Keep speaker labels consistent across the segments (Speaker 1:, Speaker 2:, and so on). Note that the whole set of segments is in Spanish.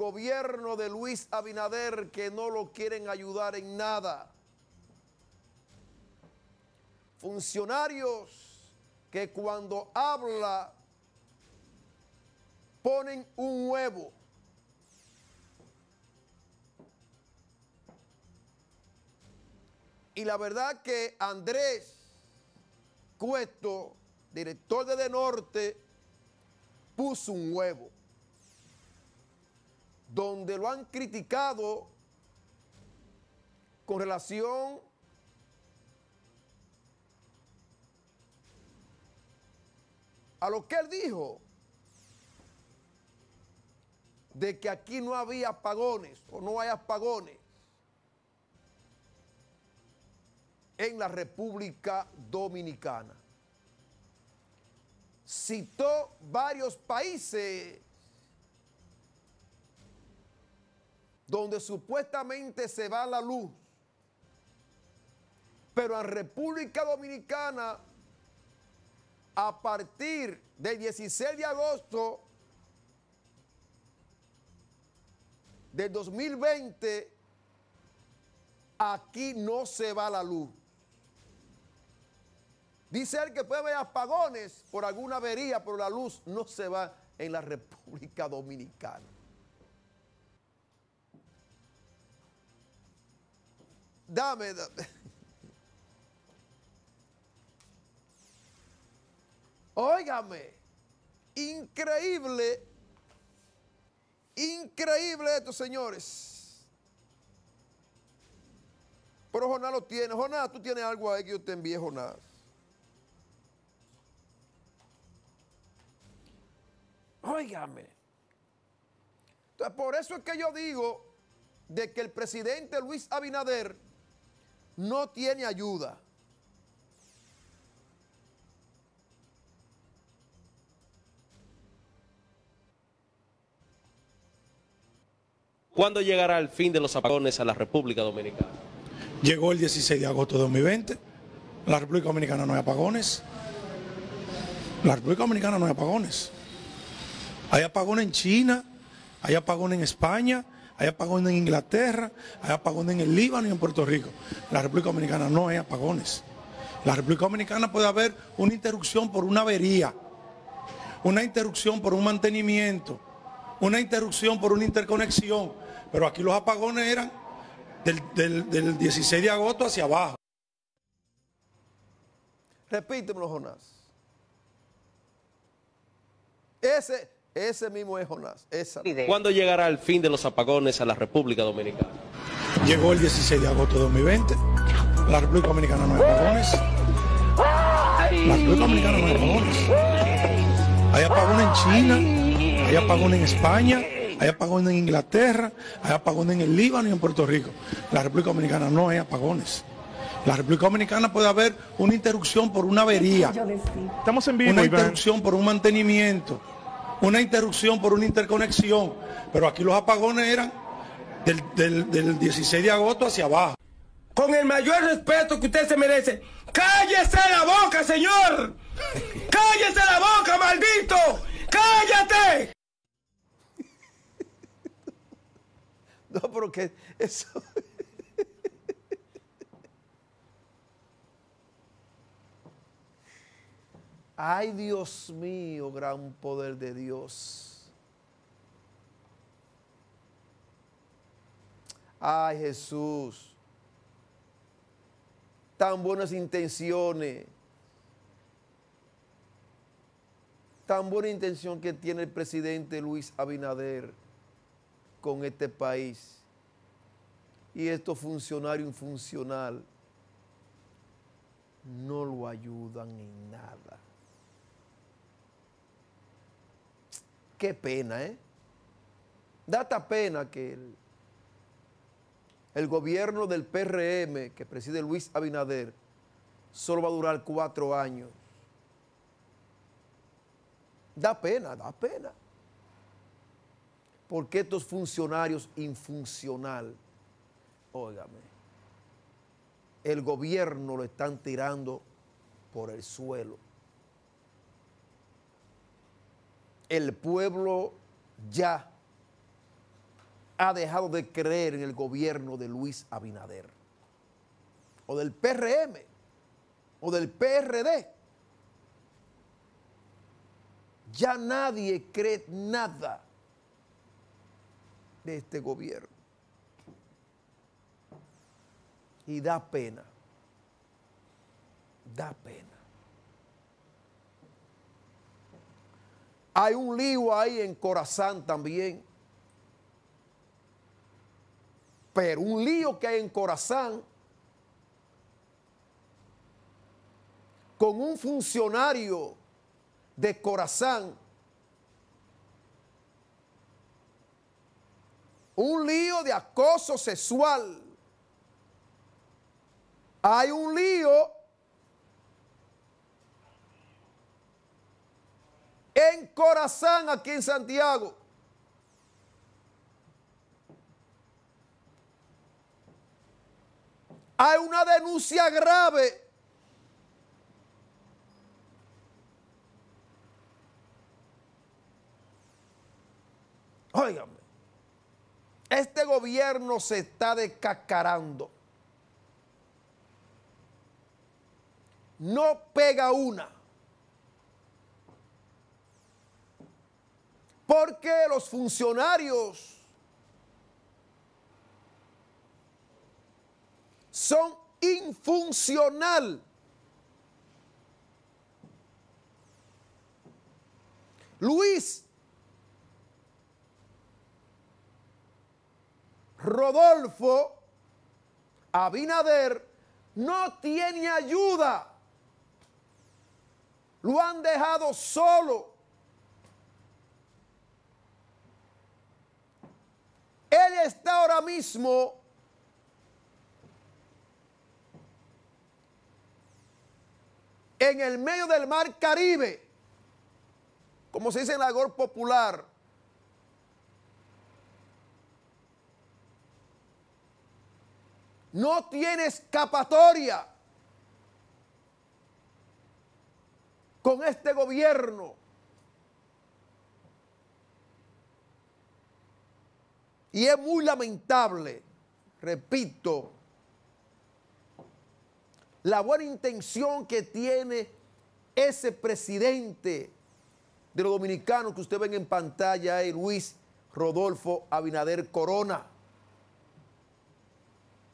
Speaker 1: gobierno de Luis Abinader que no lo quieren ayudar en nada. Funcionarios que cuando habla ponen un huevo. Y la verdad que Andrés Cuesto, director de De Norte, puso un huevo donde lo han criticado con relación a lo que él dijo, de que aquí no había apagones o no hay apagones en la República Dominicana. Citó varios países donde supuestamente se va la luz, pero en República Dominicana, a partir del 16 de agosto del 2020, aquí no se va la luz. Dice él que puede haber apagones por alguna avería, pero la luz no se va en la República Dominicana. Dame, dame. Óigame, increíble, increíble esto, señores. Pero Jonás lo tiene. Jonás, tú tienes algo ahí que yo te envíe, Jonás. Óigame. Entonces, por eso es que yo digo de que el presidente Luis Abinader no tiene ayuda.
Speaker 2: ¿Cuándo llegará el fin de los apagones a la República Dominicana?
Speaker 3: Llegó el 16 de agosto de 2020. En la República Dominicana no hay apagones. En la República Dominicana no hay apagones. Hay apagones en China, hay apagones en España, hay apagones en Inglaterra, hay apagones en el Líbano y en Puerto Rico. En la República Dominicana no hay apagones. En la República Dominicana puede haber una interrupción por una avería, una interrupción por un mantenimiento, una interrupción por una interconexión, pero aquí los apagones eran del, del- del 16 de agosto hacia abajo.
Speaker 1: Repítemelo, Jonás. Ese, ese mismo es Jonás. Esa.
Speaker 2: ¿Cuándo llegará el fin de los apagones a la República Dominicana?
Speaker 3: Llegó el 16 de agosto de 2020. En la República Dominicana no hay apagones. La República Dominicana no hay apagones. Hay apagones en China, hay apagones en España, hay apagones en Inglaterra, hay apagones en el Líbano y en Puerto Rico. La República Dominicana no hay apagones. La República Dominicana puede haber una interrupción por una avería,
Speaker 4: Estamos en vivo,
Speaker 3: una interrupción por un mantenimiento, una interrupción por una interconexión, pero aquí los apagones eran del, del- del 16 de agosto hacia abajo.
Speaker 5: con el mayor respeto que usted se merece. ¡Cállese la boca, señor! ¡Cállese la boca, maldito! ¡Cállate!
Speaker 1: No, pero que eso. Ay, Dios mío, gran poder de Dios. Ay, Jesús. Tan buenas intenciones. Tan buena intención que tiene el presidente Luis Abinader con este país. Y estos funcionarios infuncional no lo ayudan en nada. Qué pena, ¿eh? Data pena que el, el gobierno del PRM que preside Luis Abinader solo va a durar cuatro años. Da pena, da pena. Porque estos funcionarios infuncional, óigame, el gobierno lo están tirando por el suelo. El pueblo ya ha dejado de creer en el gobierno de Luis Abinader, o del PRM, o del PRD. Ya nadie cree nada de este gobierno. Y da pena. Da pena. Hay un lío ahí en Corazán también. Pero un lío que hay en Corazán con un funcionario de Corazán. Un lío de acoso sexual. Hay un lío en Corazán, aquí en Santiago. Hay una denuncia grave. Óigame, este gobierno se está descacarando. No pega una. Porque los funcionarios son infuncional. Luis Rodolfo Abinader no tiene ayuda. Lo han dejado solo. Él está ahora mismo en el medio del mar Caribe, como se dice en la GOR popular. No tiene escapatoria con este gobierno. Y es muy lamentable, repito, la buena intención que tiene ese presidente de los dominicanos que usted ven en pantalla es Luis Rodolfo Abinader Corona.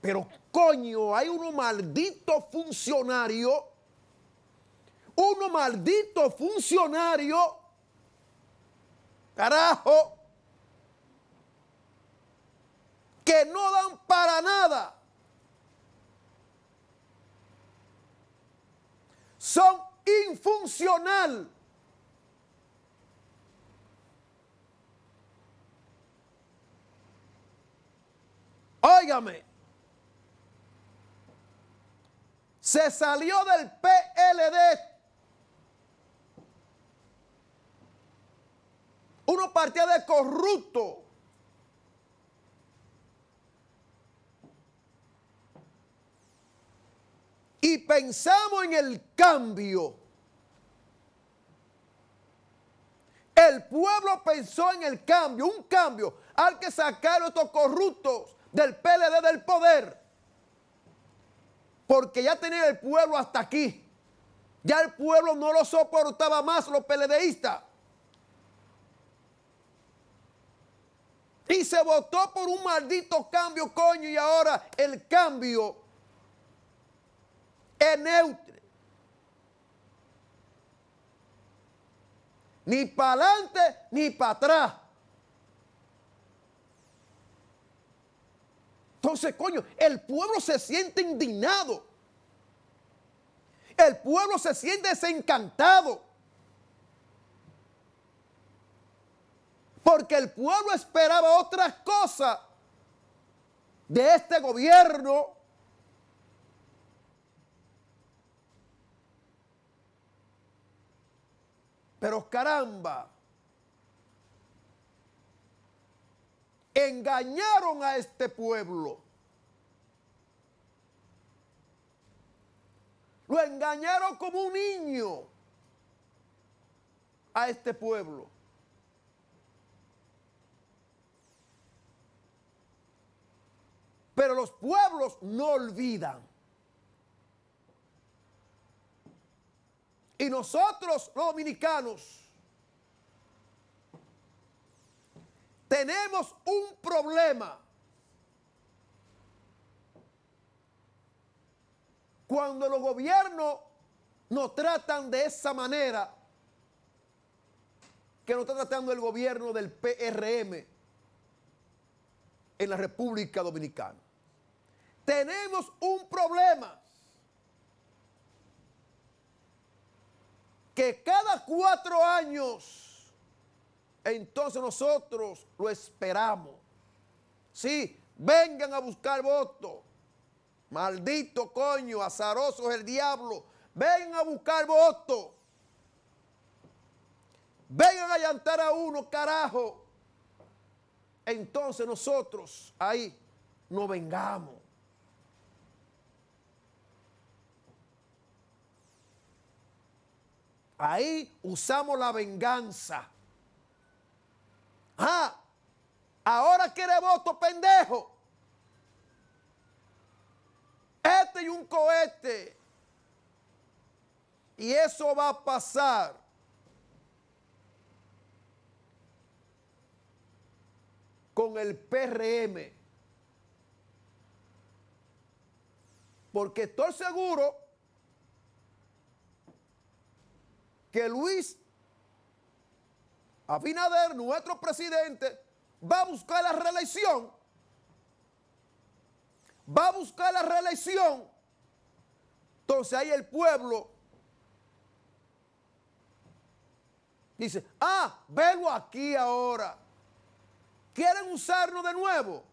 Speaker 1: Pero coño, hay uno maldito funcionario, uno maldito funcionario, carajo, que no dan para nada. Son infuncional. Óigame. Se salió del PLD. Uno partía de corrupto. Y pensamos en el cambio. El pueblo pensó en el cambio, un cambio. Hay que sacar a estos corruptos del PLD del poder. Porque ya tenía el pueblo hasta aquí. Ya el pueblo no lo soportaba más los PLDistas. Y se votó por un maldito cambio, coño, y ahora el cambio es neutro. Ni para adelante ni para atrás. Entonces, coño, el pueblo se siente indignado. El pueblo se siente desencantado. Porque el pueblo esperaba otras cosas de este gobierno. Pero caramba, engañaron a este pueblo. Lo engañaron como un niño a este pueblo. Pero los pueblos no olvidan. Y nosotros, los dominicanos, tenemos un problema. Cuando los gobiernos nos tratan de esa manera, que nos está tratando el gobierno del PRM en la República Dominicana. Tenemos un problema. Que cada cuatro años, entonces nosotros lo esperamos. Sí, vengan a buscar votos. Maldito coño, azaroso es el diablo. Vengan a buscar votos. Vengan a llantar a uno, carajo. Entonces nosotros ahí nos vengamos. Ahí usamos la venganza. Ah, ahora quiere voto, pendejo. Este y un cohete. Y eso va a pasar. con el PRM. Porque estoy seguro que Luis Abinader, nuestro presidente, va a buscar la reelección. Va a buscar la reelección. Entonces ahí el pueblo dice, ah, vengo aquí ahora. ¿Quieren usarnos de nuevo?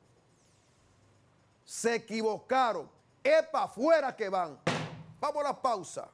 Speaker 1: Se equivocaron. Es para afuera que van. Vamos a la pausa.